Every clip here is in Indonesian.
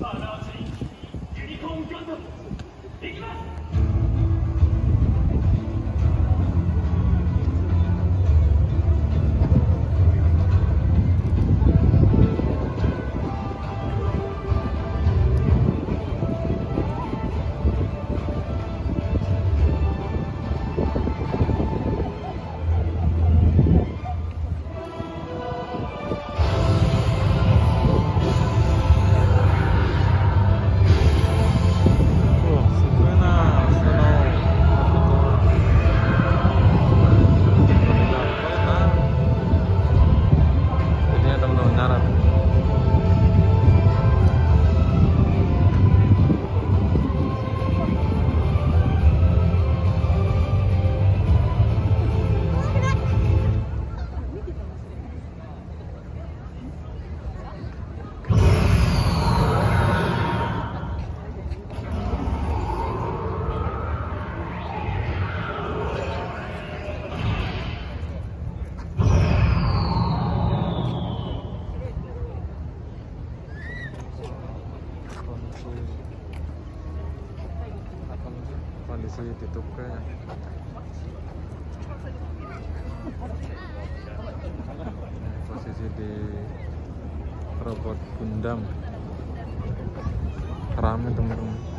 バラージユニコーンガンダムいきます。Kondisi ditutup kayaknya. Posisi di robot Gundam. Rame teman-teman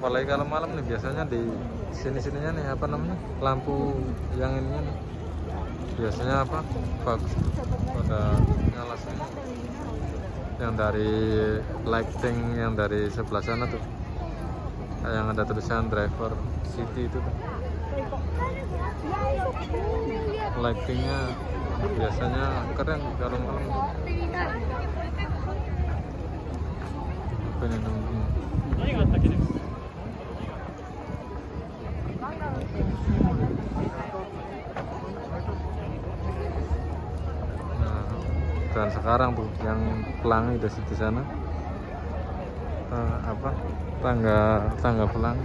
apalagi kalau malam nih biasanya di sini sininya nih apa namanya lampu yang ininya nih biasanya apa bagus pada nyala semua yang dari lighting yang dari sebelah sana tuh yang ada tulisan driver city itu tuh. Lightingnya biasanya keren kalau malam apa ini namanya Nah, dan sekarang tuh yang pelangi di situ sana. Eh, apa? Tangga tangga pelangi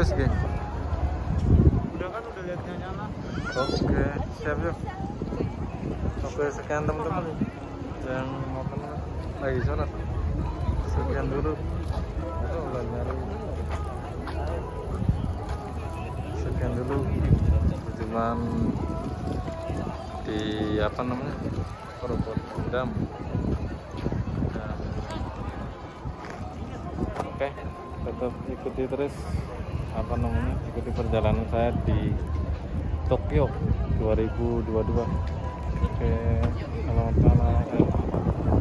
geng Udah kan udah liatnya nyala. Oke, siap yuk. Oke, sekian teman-teman yang mau kenal lagi sholat. Sekian dulu. Oh, nyari. Sekian dulu. Cuman di apa namanya? Robot Gundam. Nah. Oke, tetap ikuti terus apa namanya ikuti perjalanan saya di Tokyo 2022 oke selamat malam.